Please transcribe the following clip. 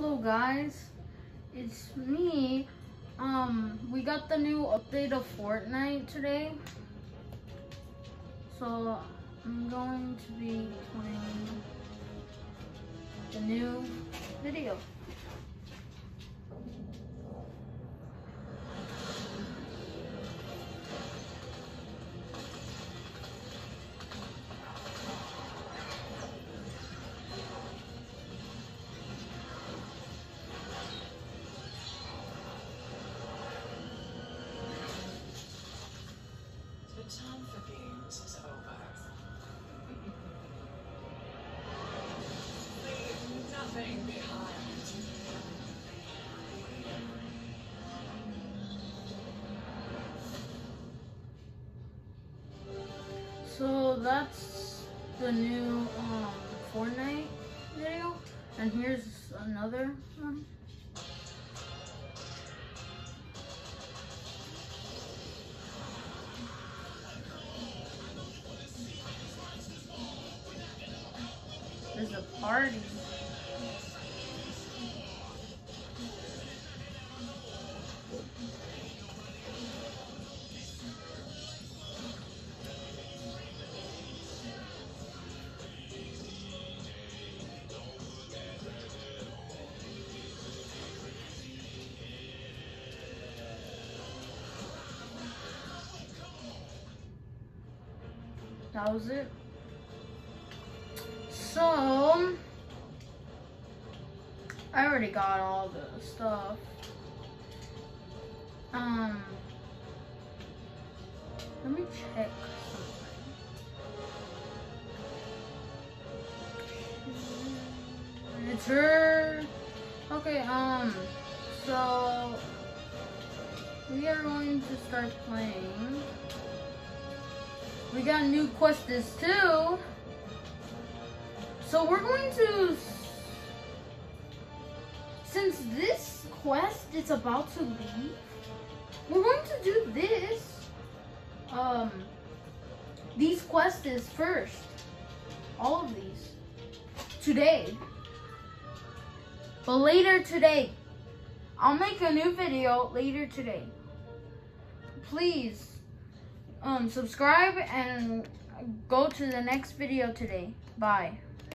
Hello guys, it's me. Um, we got the new update of Fortnite today. So I'm going to be playing the new video. So that's the new um, Fortnite video. And here's another one. There's a party. That was it. So, I already got all the stuff. Um, let me check something. It's her. Okay, um, so we are going to start playing. We got new quests too. So we're going to, since this quest is about to leave, we're going to do this. Um, these quests is first. All of these. Today. But later today. I'll make a new video later today. Please, um, subscribe and go to the next video today. Bye.